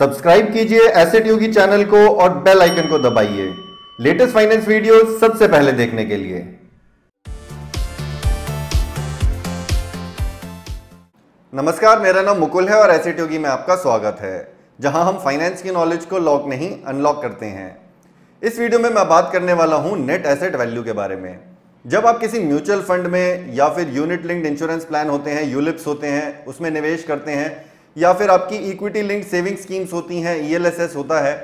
Subscribe कीजिए asset योगी channel को और बेल आइकन को दबाइए। लेटेस्ट फाइनेंस वीडियो सबसे पहले देखने के लिए। नमस्कार, मेरा नाम मुकुल है और एसेट योगी में आपका स्वागत है, जहाँ हम फाइनेंस की नॉलेज को लॉक नहीं अनलॉक करते हैं। इस वीडियो में मैं बात करने वाला हूँ नेट एसेट वैल्यू के बारे में। जब आप किसी म्यूचुअल फंड में या फिर यूनिट लिंक्ड इंश्योरेंस प्लान होते हैं यूलिप्स होते हैं, उसमें निवेश करते हैं या फिर आपकी इक्विटी लिंक्ड सेविंग स्कीम्स होती हैं ईएलएसएस होता है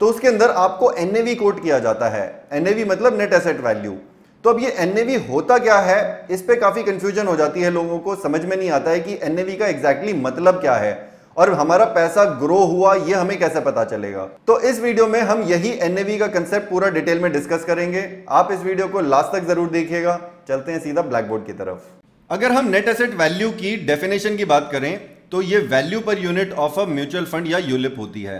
तो उसके अंदर आपको एनएवी कोट किया जाता है। एनएवी मतलब नेट एसेट वैल्यू तो अब ये एनएवी होता क्या है? इस पे काफ़ी कंफ्यूजन हो जाती है लोगों को, समझ में नहीं आता है कि एनएवी का एग्जैक्टली exactly मतलब क्या है और हमारा पैसा ग्रो हुआ, ये हमें कैसे पता चलेगा? तो इस वीडियो में हम यही एनएवी का कंसेप्ट पूरा डिटेल में डिस्कस करेंगे। आप इस वीडियो को लास्ट तक ज़रूर देखिएगा। चलते हैं सीधा ब्लैक बोर्ड की तरफ़। अगर हम नेट एसेट वैल्यू की डेफिनेशन की बात करें तो ये value per unit of a mutual fund या यूलिप होती है।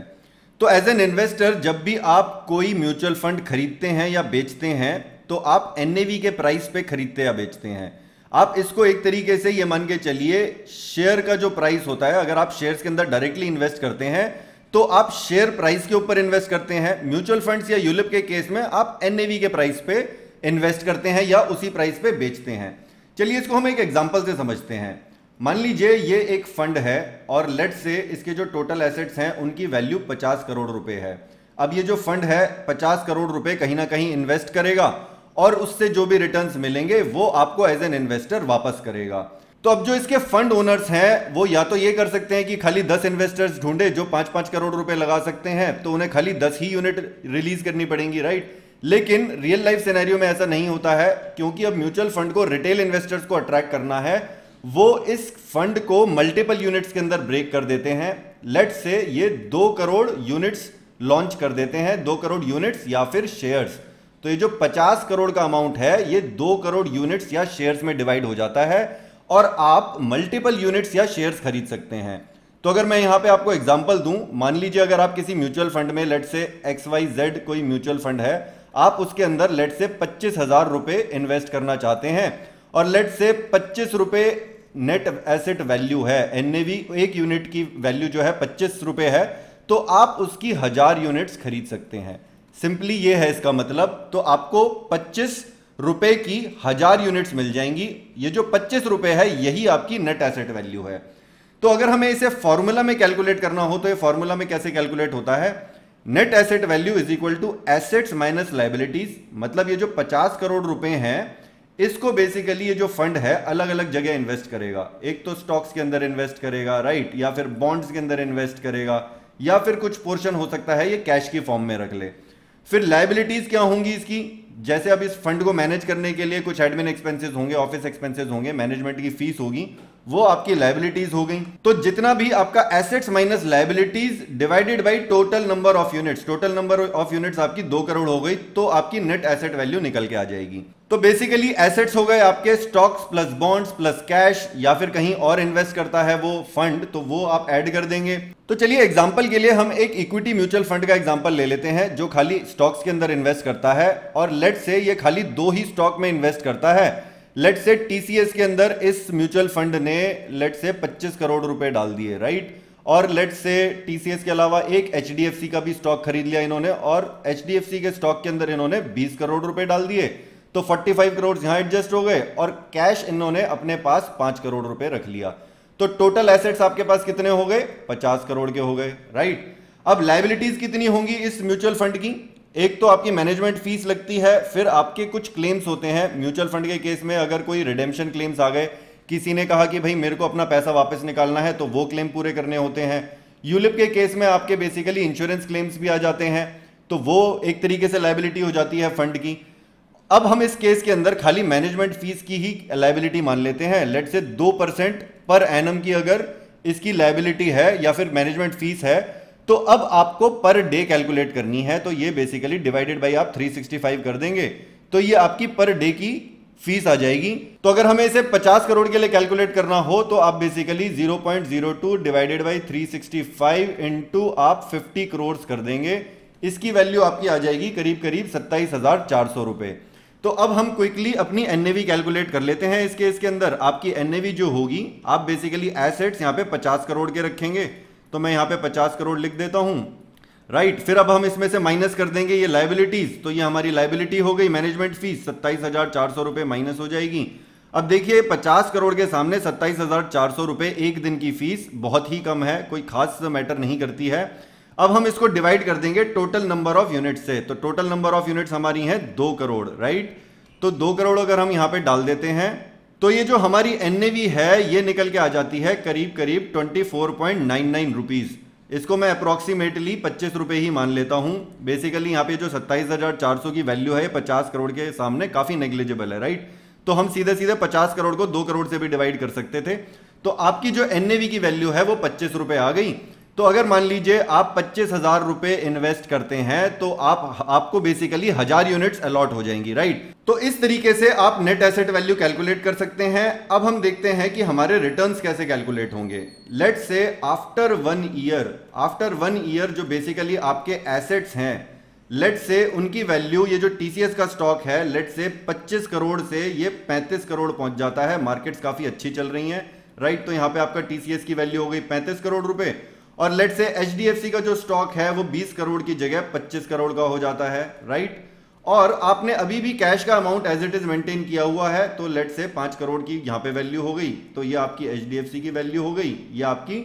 तो एज एन इन्वेस्टर जब भी आप कोई म्यूचुअल फंड खरीदते हैं या बेचते हैं तो आप एन के प्राइस पे खरीदते या बेचते हैं। आप इसको एक तरीके से ये मान के चलिए शेयर का जो प्राइस होता है, अगर आप शेयर्स के अंदर डायरेक्टली इन्वेस्ट करते हैं तो आप शेयर प्राइस के ऊपर इन्वेस्ट करते हैं। म्यूचुअल फंड्स या यूलिप के केस में आप एनएवी के प्राइस पे इन्वेस्ट करते हैं या उसी प्राइस पे बेचते हैं। चलिए इसको हम एक एग्ज़ाम्पल से समझते हैं। मान लीजिए ये एक फंड है और लेट से इसके जो टोटल एसेट्स हैं, उनकी वैल्यू 50 करोड़ रुपए है। अब ये जो फंड है 50 करोड़ रुपए कहीं ना कहीं इन्वेस्ट करेगा और उससे जो भी रिटर्न्स मिलेंगे, वो आपको एज एन इन्वेस्टर वापस करेगा। तो अब जो इसके फंड ओनर्स हैं, वो या तो ये कर सकते हैं कि खाली 10 इन्वेस्टर्स ढूंढे जो पाँच पाँच करोड़ रुपए लगा सकते हैं तो उन्हें खाली 10 ही यूनिट रिलीज़ करनी पड़ेंगी राइट लेकिन रियल लाइफ सिनेरियो में ऐसा नहीं होता है, क्योंकि अब म्यूचुअल फंड को रिटेल इन्वेस्टर्स को अट्रैक्ट करना है वो इस फंड को मल्टीपल यूनिट्स के अंदर ब्रेक कर देते हैं। लेट से ये दो करोड़ यूनिट्स लॉन्च कर देते हैं। दो करोड़ यूनिट्स या फिर शेयर्स तो ये जो 50 करोड़ का अमाउंट है, ये दो करोड़ यूनिट्स या शेयर्स में डिवाइड हो जाता है और आप मल्टीपल यूनिट्स या शेयर्स खरीद सकते हैं। तो अगर मैं यहाँ पे आपको एग्जांपल दूँ, मान लीजिए अगर आप किसी म्यूचुअल फंड में let's say X Y Z कोई म्यूचुअल फंड है, आप उसके अंदर लेट से पच्चीस हज़ार रुपए इन्वेस्ट करना चाहते हैं और लेट से पच्चीस रुपए नेट एसेट वैल्यू है एनएवी एक यूनिट की वैल्यू जो है पच्चीस रुपए है तो आप उसकी हज़ार यूनिट्स खरीद सकते हैं। सिंपली ये है इसका मतलब तो आपको पच्चीस रुपए की हज़ार यूनिट्स मिल जाएँगी। ये जो पच्चीस रुपए है, यही आपकी नेट एसेट वैल्यू है। तो अगर हमें इसे फॉर्मूला में कैलकुलेट करना हो तो ये फॉर्मूला में कैसे कैलकुलेट होता है? Net asset value is equal to assets minus liabilities मतलब ये जो 50 करोड़ रुपए हैं इसको बेसिकली ये जो फंड है अलग अलग जगह इन्वेस्ट करेगा। एक तो स्टॉक्स के अंदर इन्वेस्ट करेगा राइट या फिर बॉन्ड्स के अंदर इन्वेस्ट करेगा, या फिर कुछ पोर्शन हो सकता है ये कैश की फॉर्म में रख ले। फिर लाइबिलिटीज क्या होंगी इसकी? जैसे अब इस फंड को मैनेज करने के लिए कुछ एडमिन एक्सपेंसेस होंगे ऑफ़िस एक्सपेंसेस होंगे मैनेजमेंट की फ़ीस होगी वो आपकी लाइबिलिटीज हो गई। तो जितना भी आपका assets minus liabilities divided by total number of units total number of units आपकी दो करोड़ हो गई तो आपकी नेट एसेट वैल्यू निकल के आ जाएगी। तो बेसिकली एसेट्स हो गए आपके stocks plus bonds plus cash या फिर कहीं और इन्वेस्ट करता है वो फंड तो वो आप ऐड कर देंगे। तो चलिए एग्जांपल के लिए हम एक इक्विटी म्यूचुअल फंड का एग्जांपल ले लेते हैं, जो खाली स्टॉक्स के अंदर इन्वेस्ट करता है, और लेट से ये खाली दो ही स्टॉक में इन्वेस्ट करता है। लेट से टीसीएस के अंदर इस म्यूचुअल फंड ने लेट से 25 करोड़ रुपए डाल दिए राइट और लेट से टीसीएस के अलावा एक HDFC का भी स्टॉक खरीद लिया इन्होंने, और HDFC के स्टॉक के अंदर इन्होंने 20 करोड़ रुपए डाल दिए। तो 45 करोड़ यहाँ एडजस्ट हो गए, और कैश इन्होंने अपने पास पाँच करोड़ रुपए रख लिया। तो टोटल एसेट्स आपके पास कितने हो गए? पचास करोड़ के हो गए राइट अब लाइबिलिटीज कितनी होंगी इस म्यूचुअल फंड की? एक तो आपकी मैनेजमेंट फ़ीस लगती है, फिर आपके कुछ क्लेम्स होते हैं म्यूचुअल फंड के केस में अगर कोई रिडेम्पशन क्लेम्स आ गए, किसी ने कहा कि भाई मेरे को अपना पैसा वापस निकालना है तो वो क्लेम पूरे करने होते हैं। यूलिप के केस में आपके बेसिकली इंश्योरेंस क्लेम्स भी आ जाते हैं तो वो एक तरीके से लाइबिलिटी हो जाती है फंड की। अब हम इस केस के अंदर खाली मैनेजमेंट फ़ीस की ही लाइबिलिटी मान लेते हैं। लेट से दो परसेंट पर एनम की अगर इसकी लाइबिलिटी है या फिर मैनेजमेंट फ़ीस है तो अब आपको पर डे कैलकुलेट करनी है तो ये बेसिकली डिवाइडेड बाई आप 365 कर देंगे तो ये आपकी पर डे की फ़ीस आ जाएगी। तो अगर हमें इसे 50 करोड़ के लिए कैलकुलेट करना हो तो आप बेसिकली 0.02 डिवाइडेड बाई 365 इनटू आप 50 करोड़ कर देंगे। इसकी वैल्यू आपकी आ जाएगी करीब करीब सत्ताईस हज़ार चार सौ रुपए। तो अब हम क्विकली अपनी एनएवी कैलकुलेट कर लेते हैं इस केस के अंदर। आपकी एनएवी जो होगी, आप बेसिकली एसेट्स यहाँ पे 50 करोड़ के रखेंगे। तो मैं यहाँ पे 50 करोड़ लिख देता हूँ। राइट फिर अब हम इसमें से माइनस कर देंगे ये लाइबिलिटीज तो ये हमारी लाइबिलिटी हो गई मैनेजमेंट फ़ीस सत्ताईस हज़ार चार सौ माइनस हो जाएगी। अब देखिए 50 करोड़ के सामने सत्ताईस हज़ार चार सौ एक दिन की फ़ीस बहुत ही कम है, कोई खास मैटर नहीं करती है। अब हम इसको डिवाइड कर देंगे टोटल नंबर ऑफ़ यूनिट से। तो टोटल नंबर ऑफ़ यूनिट्स हमारी हैं दो करोड़ राइट तो दो करोड़ अगर हम यहाँ पे डाल देते हैं तो ये जो हमारी एनएवी है, ये निकल के आ जाती है करीब करीब twenty four point nine nine rupees इसको मैं अप्रोक्सीमेटली पच्चीस रुपए ही मान लेता हूँ। बेसिकली यहाँ पे जो सत्ताईस हज़ार चार सौ की वैल्यू है पचास करोड़ के सामने काफ़ी नेग्लिजिबल है राइट तो हम सीधे सीधे पचास करोड़ को दो करोड़ से भी डिवाइड कर सकते थे। तो आपकी जो एनएवी की वैल्यू है वो पच्चीस आ गई। तो अगर मान लीजिए आप पच्चीस हज़ार रुपए इन्वेस्ट करते हैं तो आप, आपको बेसिकली हज़ार यूनिट्स अलॉट हो जाएँगी राइट तो इस तरीके से आप नेट एसेट वैल्यू कैलकुलेट कर सकते हैं। अब हम देखते हैं कि हमारे रिटर्न्स कैसे कैलकुलेट होंगे। Let's say after one year after one year जो बेसिकली आपके एसेट्स हैं लेट से उनकी वैल्यू ये जो टीसीएस का स्टॉक है लेट से 25 करोड़ से ये 35 करोड़ पहुँच जाता है। मार्केट्स काफ़ी अच्छी चल रही हैं राइट तो यहाँ पे आपका टीसीएस की वैल्यू हो गई 35 करोड़ रुपए। और लेट से एचडीएफसी का जो स्टॉक है, वो 20 करोड़ की जगह 25 करोड़ का हो जाता है राइट और आपने अभी भी कैश का amount as it is maintain किया हुआ है तो लेट से पाँच करोड़ की यहाँ पे वैल्यू हो गई तो ये आपकी एचडीएफसी की वैल्यू हो गई, ये आपकी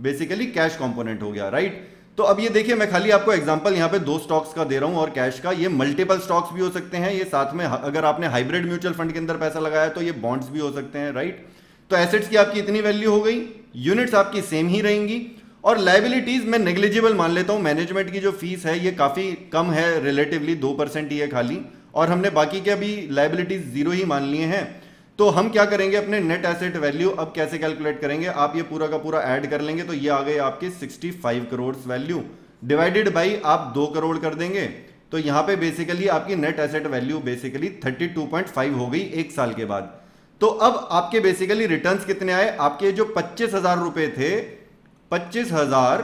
बेसिकली कैश कॉम्पोनेंट हो गया राइट तो अब ये देखिए, मैं खाली आपको एग्जांपल यहाँ पे दो स्टॉक्स का दे रहा हूँ और कैश का, ये मल्टीपल स्टॉक्स भी हो सकते हैं, ये साथ में अगर आपने हाइब्रिड म्यूचुअल फंड के अंदर पैसा लगाया तो ये बॉन्ड्स भी हो सकते हैं राइट तो एसेट्स की आपकी इतनी वैल्यू हो गई यूनिट्स आपकी सेम ही रहेंगी और लाइबिलिटीज मैं नेग्लिजिबल मान लेता हूँ मैनेजमेंट की जो फ़ीस है, ये काफ़ी कम है रिलेटिवली दो परसेंट ही है खाली। और हमने बाकी के अभी लाइबिलिटीज ज़ीरो ही मान लिए हैं। तो हम क्या करेंगे, अपने नेट एसेट वैल्यू अब कैसे कैलकुलेट करेंगे? आप ये पूरा का पूरा ऐड कर लेंगे तो ये आ गए आपके 65 करोड़ वैल्यू डिवाइडेड बाई आप दो करोड़ कर देंगे तो यहाँ पे बेसिकली आपकी नेट एसेट वैल्यू बेसिकली 32.5 हो गई एक साल के बाद। तो अब आपके बेसिकली रिटर्न्स कितने आए? आपके जो पच्चीस हज़ार रुपए थे पच्चीस हज़ार,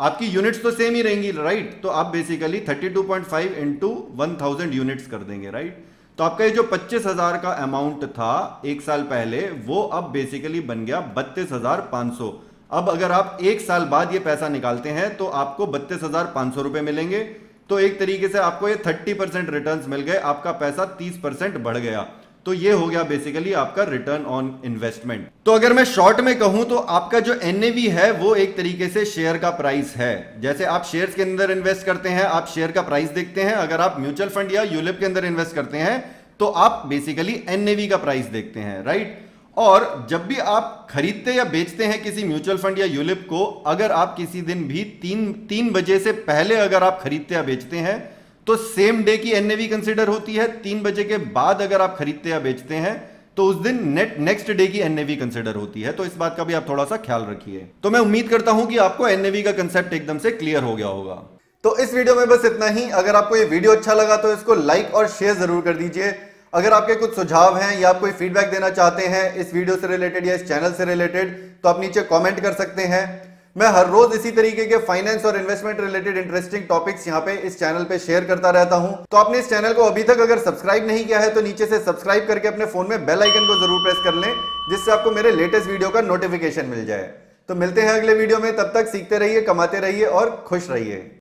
आपकी यूनिट्स तो सेम ही रहेंगी राइट तो आप basically 32.5 two point five into one thousand units कर देंगे राइट तो आपका ये जो पच्चीस हज़ार का अमाउंट था एक साल पहले, वो अब बेसिकली बन गया बत्तीस हज़ार पाँच सौ। अब अगर आप एक साल बाद ये पैसा निकालते हैं तो आपको बत्तीस हज़ार पाँच सौ रुपए मिलेंगे। तो एक तरीके से आपको ये थर्टी परसेंट रिटर्न मिल गए, आपका पैसा तीस परसेंट बढ़ गया। तो ये हो गया बेसिकली आपका रिटर्न ऑन इन्वेस्टमेंट तो अगर मैं शॉर्ट में कहूँ तो आपका जो एनएवी है, वो एक तरीके से शेयर का प्राइस है. जैसे आप शेयर्स के अंदर इन्वेस्ट करते हैं, आप शेयर का प्राइस देखते हैं. अगर आप म्यूचुअल फंड या यूलिप के अंदर इन्वेस्ट करते हैं तो आप बेसिकली एनएवी का प्राइस देखते हैं राइट और जब भी आप खरीदते या बेचते हैं किसी म्यूचुअल फंड या यूलिप को, अगर आप किसी दिन भी तीन तीन बजे से पहले अगर आप खरीदते या बेचते हैं तो सेम डे की एनएवी कंसिडर होती है। तीन बजे के बाद अगर आप खरीदते या बेचते हैं तो उस दिन नेट नेक्स्ट डे की एनएवी कंसिडर होती है। तो इस बात का भी आप थोड़ा सा ख्याल रखिए। तो मैं उम्मीद करता हूँ कि आपको एनएवी का कंसेप्ट एकदम से क्लियर हो गया होगा। तो इस वीडियो में बस इतना ही। अगर आपको ये वीडियो अच्छा लगा तो इसको लाइक और शेयर ज़रूर कर दीजिए। अगर आपके कुछ सुझाव हैं या आप कोई फीडबैक देना चाहते हैं इस वीडियो से रिलेटेड या इस चैनल से रिलेटेड तो आप नीचे कमेंट कर सकते हैं। मैं हर रोज इसी तरीके के फाइनेंस और इन्वेस्टमेंट रिलेटेड इंटरेस्टिंग टॉपिक्स यहाँ पे इस चैनल पे शेयर करता रहता हूँ। तो आपने इस चैनल को अभी तक अगर सब्सक्राइब नहीं किया है तो नीचे से सब्सक्राइब करके अपने फ़ोन में बेल आइकन को ज़रूर प्रेस कर लें, जिससे आपको मेरे लेटेस्ट वीडियो का नोटिफिकेशन मिल जाए। तो मिलते हैं अगले वीडियो में, तब तक सीखते रहिए, कमाते रहिए और खुश रहिए।